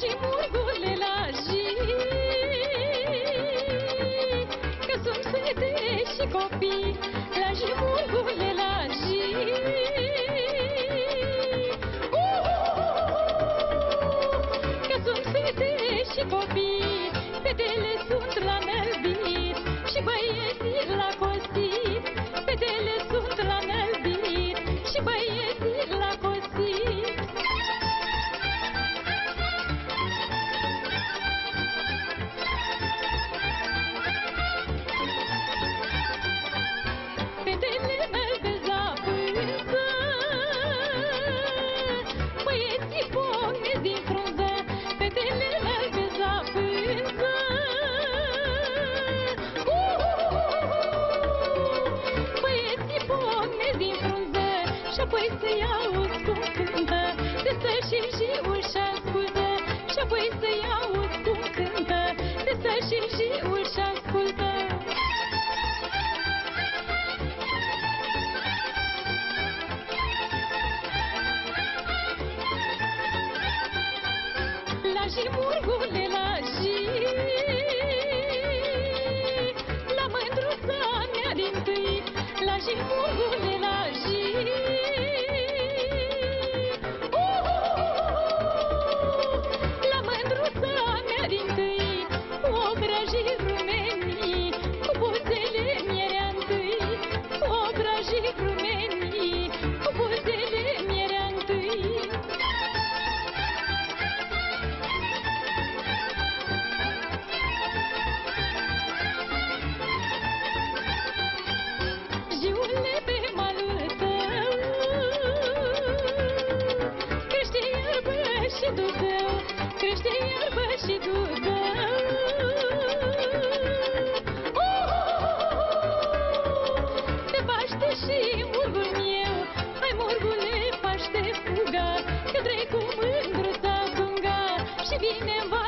și burgule la jii Că sunt fete și copii La jii burgule la jii Că sunt fete și copii Fetele sunt la melbit Și băieții la costii Și apoi să iau cum cântă Se stă și jiul și ascultă Și apoi să iau cum cântă Se stă și jiul și ascultă La jimurgule la ji La mândruța mea din tâi. La jimurgule la ji și dubă, crește iarbă și dubă. Te oh, paște și murgul meu, hai murgule, paște fuga, că trec cu mândruța punga și vine va